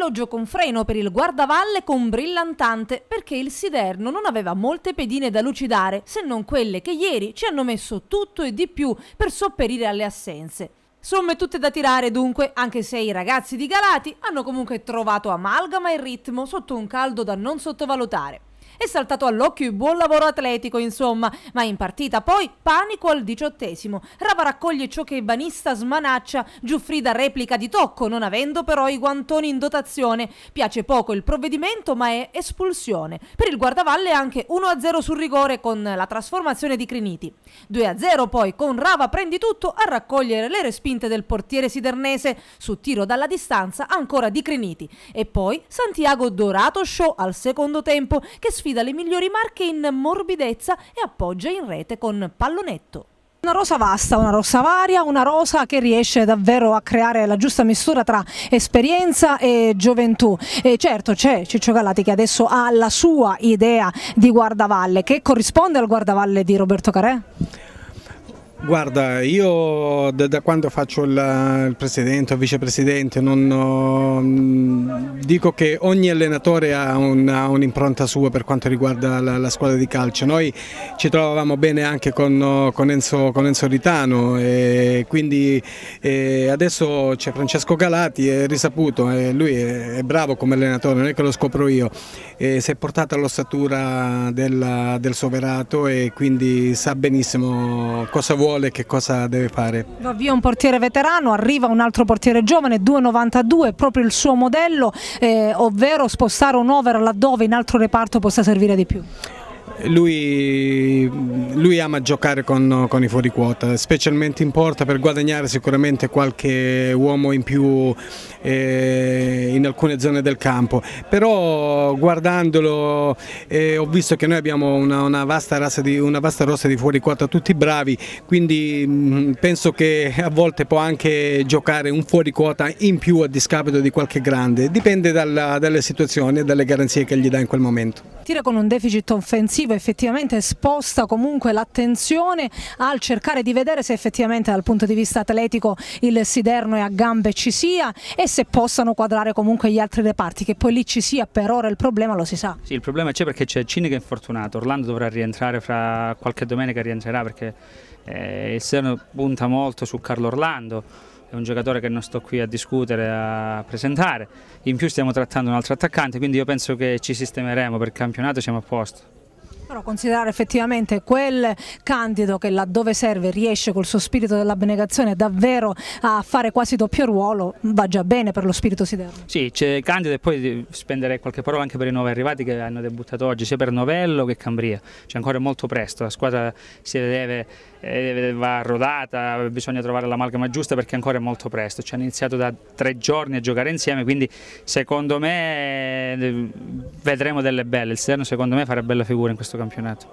Elogio con freno per il guardavalle con brillantante perché il Siderno non aveva molte pedine da lucidare se non quelle che ieri ci hanno messo tutto e di più per sopperire alle assenze. Somme tutte da tirare dunque, anche se i ragazzi di Galati hanno comunque trovato amalgama e ritmo sotto un caldo da non sottovalutare. È saltato all'occhio il buon lavoro atletico, insomma, ma in partita poi panico al diciottesimo. Rava raccoglie ciò che Banista smanaccia, Giuffrida replica di tocco, non avendo però i guantoni in dotazione. Piace poco il provvedimento, ma è espulsione. Per il guardavalle anche 1-0 sul rigore con la trasformazione di Criniti. 2-0 poi con Rava prendi tutto a raccogliere le respinte del portiere sidernese su tiro dalla distanza ancora di Criniti. E poi Santiago Dorato Show al secondo tempo che sfida le migliori marche in morbidezza e appoggia in rete con pallonetto. Una rosa vasta, una rosa varia, una rosa che riesce davvero a creare la giusta mistura tra esperienza e gioventù. E certo c'è Ciccio Galati che adesso ha la sua idea di guardavalle, che corrisponde al guardavalle di Roberto Carè? Guarda, io da, da quando faccio il, il, presidente o vicepresidente non, dico che ogni allenatore ha un'impronta sua per quanto riguarda la, la, squadra di calcio. Noi ci trovavamo bene anche con, con, Enzo, con Enzo, Ritano e quindi e adesso c'è Francesco Galati, è risaputo, e lui è, è, bravo come allenatore, non è che lo scopro io, e si è portato all'ossatura del, del Soverato e quindi sa benissimo cosa vuole vuole, che cosa deve fare. Va via un portiere veterano, arriva un altro portiere giovane, 2,92, proprio il suo modello, eh, ovvero spostare un over laddove in altro reparto possa servire di più. Lui, lui, ama giocare con, con, i fuori quota, specialmente in porta per guadagnare sicuramente qualche uomo in più eh, in alcune zone del campo, però guardandolo eh, ho visto che noi abbiamo una, una, vasta di, una, vasta rossa di fuori quota, tutti bravi, quindi mh, mm, penso che a volte può anche giocare un fuori quota in più a discapito di qualche grande, dipende dalla, dalle situazioni e dalle garanzie che gli dà in quel momento. Tira con un deficit offensivo effettivamente sposta comunque l'attenzione al cercare di vedere se effettivamente dal punto di vista atletico il Siderno e a gambe ci sia e se possano quadrare comunque gli altri reparti, che poi lì ci sia per ora il problema lo si sa. Sì, il problema c'è perché c'è Cini che è infortunato, Orlando dovrà rientrare fra qualche domenica rientrerà perché eh, il Siderno punta molto su Carlo Orlando è un giocatore che non sto qui a discutere, a presentare. In più stiamo trattando un altro attaccante, quindi io penso che ci sistemeremo per il campionato, siamo a posto. Però considerare effettivamente quel candido che laddove serve riesce col suo spirito dell'abnegazione davvero a fare quasi doppio ruolo va già bene per lo spirito siderno. Sì, c'è Candido e poi spenderei qualche parola anche per i nuovi arrivati che hanno debuttato oggi, sia per Novello che Cambria. C'è ancora molto presto, la squadra si deve, eh, va rodata, bisogna trovare l'amalgama giusta perché ancora è molto presto. Ci hanno iniziato da tre giorni a giocare insieme, quindi secondo me eh, vedremo delle belle. Il Siderno secondo me farà bella figura in questo campionato.